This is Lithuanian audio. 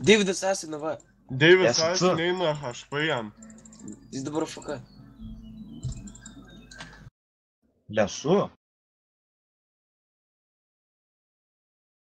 Deividas Asina, va. Deivis Esu Ais tu. neina HP jam. Jis dabar fuka. Lesu.